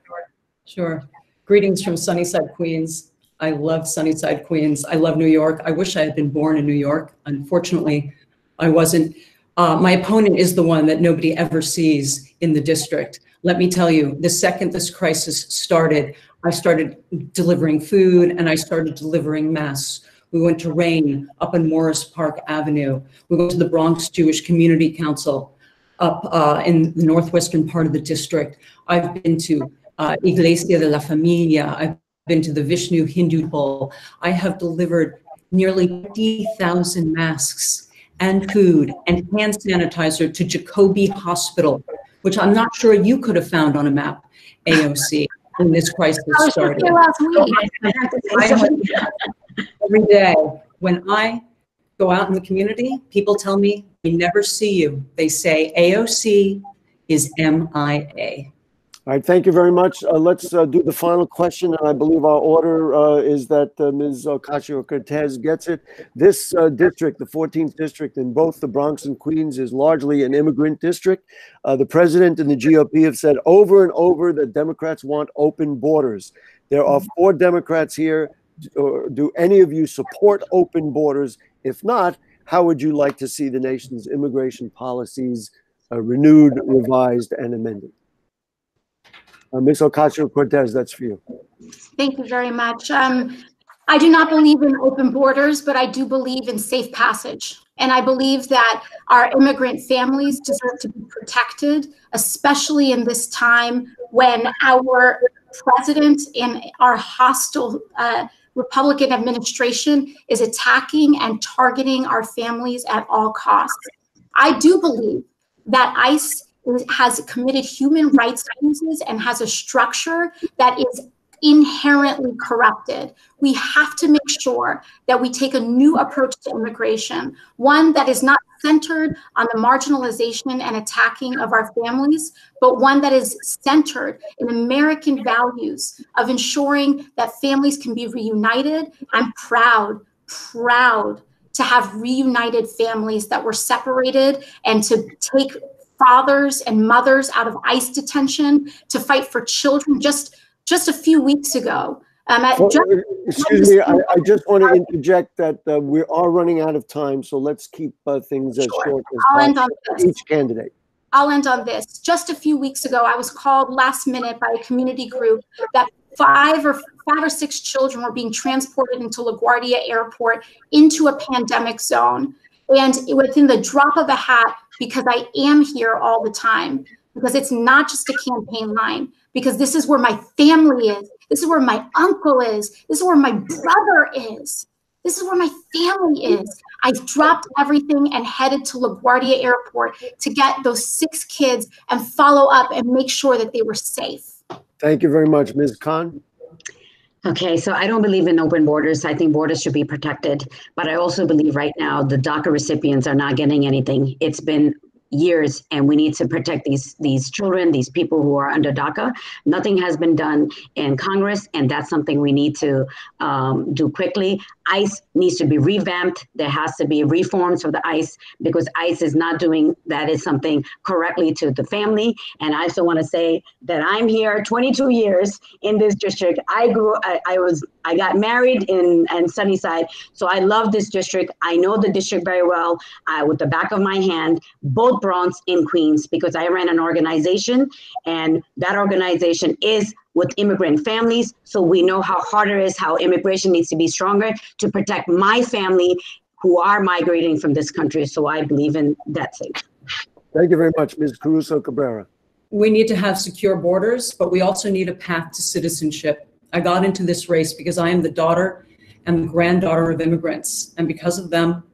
Speaker 2: Sure. Greetings from Sunnyside, Queens. I love Sunnyside, Queens. I love New York. I wish I had been born in New York. Unfortunately, I wasn't. Uh, my opponent is the one that nobody ever sees in the district. Let me tell you, the second this crisis started, I started delivering food and I started delivering masks. We went to RAIN up in Morris Park Avenue. We went to the Bronx Jewish Community Council up uh, in the northwestern part of the district. I've been to uh, Iglesia de la Familia. I've been to the Vishnu Hindu Bowl. I have delivered nearly 50,000 masks and food and hand sanitizer to Jacobi Hospital, which I'm not sure you could have found on a map, AOC, when this crisis started. Every day when I go out in the community, people tell me they never see you. They say AOC is MIA.
Speaker 1: All right, thank you very much. Uh, let's uh, do the final question, and I believe our order uh, is that uh, Ms. Ocasio-Cortez gets it. This uh, district, the 14th district in both the Bronx and Queens, is largely an immigrant district. Uh, the president and the GOP have said over and over that Democrats want open borders. There are four Democrats here do any of you support open borders? If not, how would you like to see the nation's immigration policies uh, renewed, revised, and amended? Uh, Ms. Ocasio Cortez, that's for you.
Speaker 3: Thank you very much. Um, I do not believe in open borders, but I do believe in safe passage. And I believe that our immigrant families deserve to be protected, especially in this time when our president and our hostile uh, Republican administration is attacking and targeting our families at all costs. I do believe that ICE has committed human rights abuses and has a structure that is inherently corrupted. We have to make sure that we take a new approach to immigration, one that is not centered on the marginalization and attacking of our families, but one that is centered in American values of ensuring that families can be reunited. I'm proud, proud to have reunited families that were separated and to take fathers and mothers out of ICE detention to fight for children just just a few weeks ago. Um,
Speaker 1: well, just, excuse me, I, I, just want to interject that uh, we are running out of time, so let's keep uh, things as sure. short as I'll end on this. each candidate.
Speaker 3: I'll end on this. Just a few weeks ago, I was called last minute by a community group that five or five or six children were being transported into LaGuardia Airport into a pandemic zone. And within the drop of a hat, because I am here all the time, because it's not just a campaign line, because this is where my family is. This is where my uncle is. This is where my brother is. This is where my family is. I dropped everything and headed to LaGuardia Airport to get those six kids and follow up and make sure that they were safe.
Speaker 1: Thank you very much, Ms. Khan.
Speaker 4: Okay, so I don't believe in open borders. I think borders should be protected. But I also believe right now the DACA recipients are not getting anything. It's been years and we need to protect these these children these people who are under daca. Nothing has been done in congress and that's something we need to um, do quickly ice needs to be revamped. There has to be reforms for the ice because ice is not doing that is something correctly to the family. And i also want to say that i'm here 22 years in this district. I grew i, I was I got married in, in Sunnyside, so I love this district. I know the district very well uh, with the back of my hand, both Bronx in Queens, because I ran an organization, and that organization is with immigrant families. So we know how hard it is, how immigration needs to be stronger to protect my family who are migrating from this country. So I believe in that safe.
Speaker 1: Thank you very much, Ms. Caruso Cabrera.
Speaker 2: We need to have secure borders, but we also need a path to citizenship I got into this race because I am the daughter and the granddaughter of immigrants. And because of them,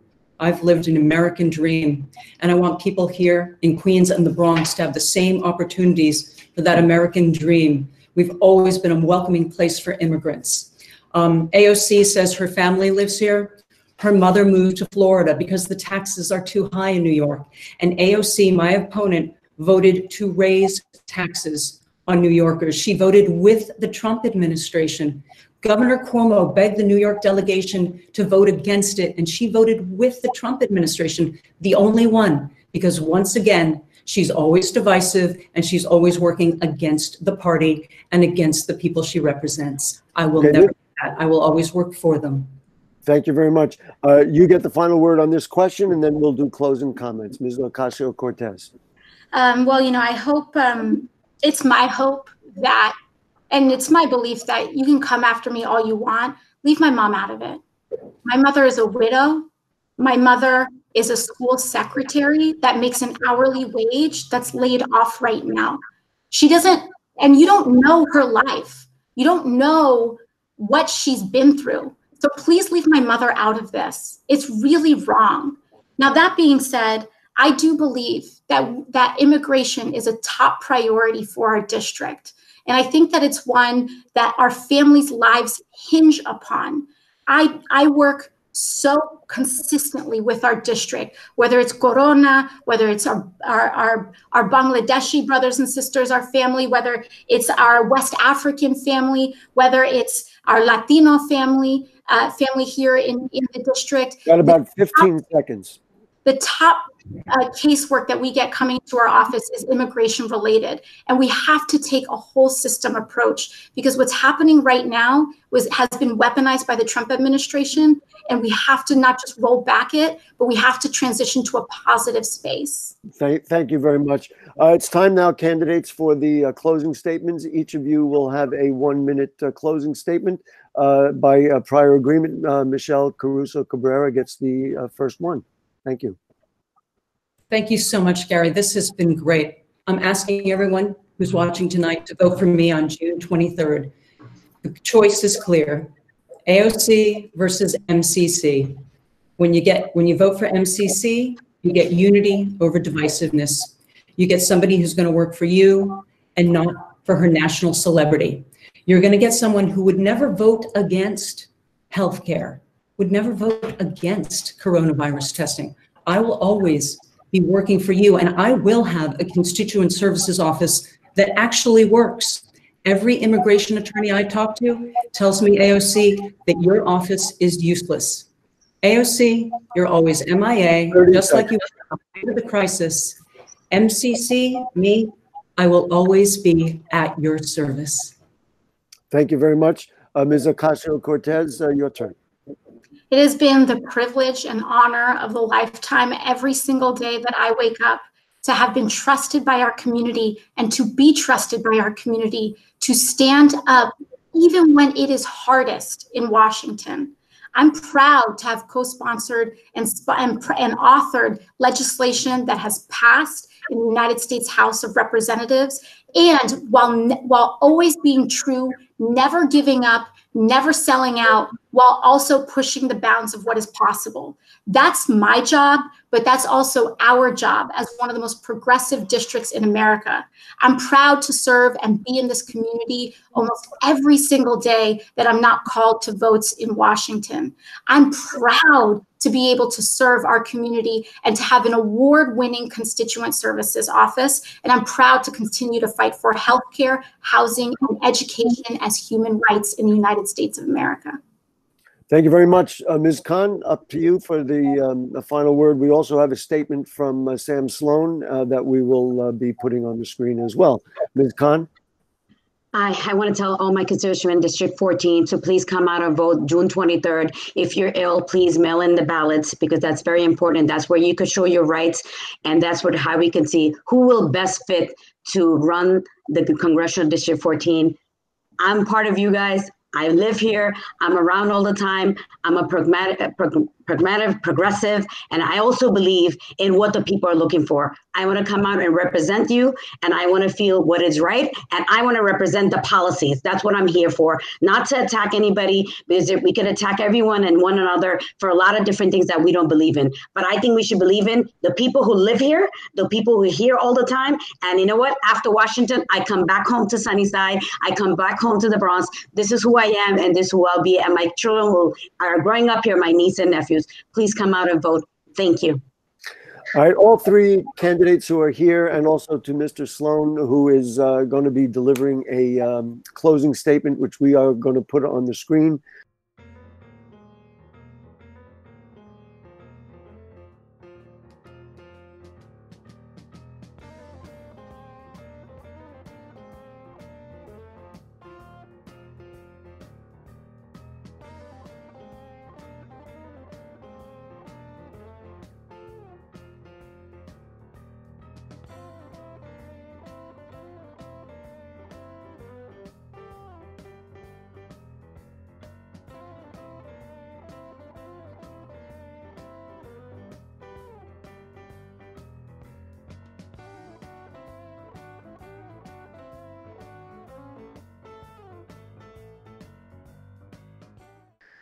Speaker 2: I've lived an American dream. And I want people here in Queens and the Bronx to have the same opportunities for that American dream. We've always been a welcoming place for immigrants. Um, AOC says her family lives here. Her mother moved to Florida because the taxes are too high in New York. And AOC, my opponent, voted to raise taxes on New Yorkers. She voted with the Trump administration. Governor Cuomo begged the New York delegation to vote against it, and she voted with the Trump administration, the only one, because once again, she's always divisive and she's always working against the party and against the people she represents. I will okay. never do that. I will always work for them.
Speaker 1: Thank you very much. Uh, you get the final word on this question, and then we'll do closing comments. Ms. Ocasio Cortez.
Speaker 3: Um, well, you know, I hope um, it's my hope that, and it's my belief that you can come after me all you want, leave my mom out of it. My mother is a widow. My mother is a school secretary that makes an hourly wage that's laid off right now. She doesn't, and you don't know her life. You don't know what she's been through. So please leave my mother out of this. It's really wrong. Now, that being said, I do believe that, that immigration is a top priority for our district. And I think that it's one that our families' lives hinge upon. I, I work so consistently with our district, whether it's Corona, whether it's our, our, our, our, Bangladeshi brothers and sisters, our family, whether it's our West African family, whether it's our Latino family, uh, family here in, in the district.
Speaker 1: Got about 15 seconds
Speaker 3: the top uh, casework that we get coming to our office is immigration related and we have to take a whole system approach because what's happening right now was has been weaponized by the trump administration and we have to not just roll back it but we have to transition to a positive space.
Speaker 1: Thank, thank you very much. Uh, it's time now candidates for the uh, closing statements. Each of you will have a one minute uh, closing statement uh, by prior agreement. Uh, michelle caruso cabrera gets the first one thank you
Speaker 2: Thank you so much, Gary. This has been great. I'm asking everyone who's watching tonight to vote for me on June 23rd. The choice is clear. AOC versus MCC. When you get when you vote for MCC, you get unity over divisiveness. You get somebody who's going to work for you and not for her national celebrity. You're going to get someone who would never vote against healthcare, would never vote against coronavirus testing. I will always be working for you. And I will have a constituent services office that actually works. Every immigration attorney I talk to tells me, AOC, that your office is useless. AOC, you're always MIA, just like you were the crisis. MCC, me, I will always be at your service.
Speaker 1: Thank you very much. Uh, Ms. Ocasio Cortez, uh, your turn.
Speaker 3: It has been the privilege and honor of the lifetime every single day that I wake up to have been trusted by our community and to be trusted by our community to stand up even when it is hardest in Washington. I'm proud to have co-sponsored and, and, and, authored legislation that has passed in the United States House of Representatives. And while, while always being true, never giving up, never selling out, while also pushing the bounds of what is possible. That's my job, but that's also our job as one of the most progressive districts in America. I'm proud to serve and be in this community almost every single day that I'm not called to votes in Washington. I'm proud to be able to serve our community and to have an award winning constituent services office. And I'm proud to continue to fight for healthcare, housing, and education as human rights in the United States of America.
Speaker 1: Thank you very much, uh, Ms. Khan. Up to you for the, um, the, final word. We also have a statement from uh, Sam Sloan uh, that we will uh, be putting on the screen as well. Ms. Khan?
Speaker 4: I, I want to tell all my constituents in District 14 to please come out and vote June 23rd. If you're ill, please mail in the ballots because that's very important. That's where you can show your rights, and that's what how we can see who will best fit to run the Congressional District 14. I'm part of you guys. I live here. I'm around all the time. I'm a pragmatic, pragmatic, progressive, and I also believe in what the people are looking for. I want to come out and represent you, and I want to feel what is right, and I want to represent the policies. That's what I'm here for. Not to attack anybody, because we can attack everyone and one another for a lot of different things that we don't believe in. But I think we should believe in the people who live here, the people who are here all the time. And you know what? After Washington, I come back home to Sunnyside. I come back home to the Bronx. This is who I am, and this is who I'll be. And my children who are growing up here, my niece and nephews please come out and vote. Thank you.
Speaker 1: All right, all three candidates who are here, and also to Mr. Sloan, who is uh, going to be delivering a um, closing statement, which we are going to put on the screen.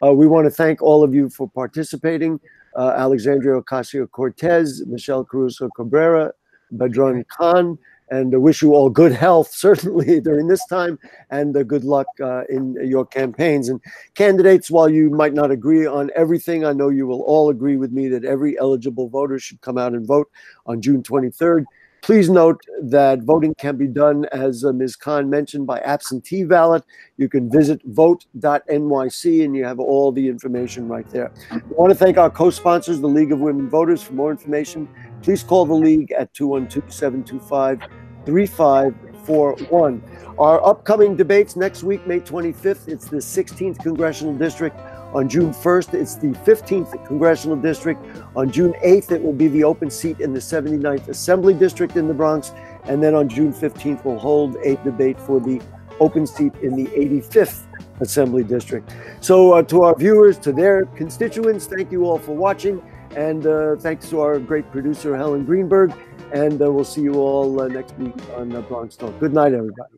Speaker 1: Uh, we want to thank all of you for participating. Uh, Alexandria Ocasio-Cortez, Michelle Caruso Cabrera, Badrun Khan, and I wish you all good health, certainly during this time, and uh, good luck uh, in your campaigns. And candidates, while you might not agree on everything, I know you will all agree with me that every eligible voter should come out and vote on June 23rd Please note that voting can be done, as uh, Ms. Khan mentioned, by absentee ballot. You can visit vote.nyc and you have all the information right there. I want to thank our co sponsors, the League of Women Voters. For more information, please call the League at 212 725 3541. Our upcoming debates next week, May 25th, it's the 16th Congressional District. On June 1st, it's the 15th Congressional District. On June 8th, it will be the open seat in the 79th Assembly District in the Bronx. And then on June 15th, we'll hold a debate for the open seat in the 85th Assembly District. So, uh, to our viewers, to their constituents, thank you all for watching. And uh, thanks to our great producer, Helen Greenberg. And uh, we'll see you all uh, next week on uh, Bronx Talk. Good night, everybody.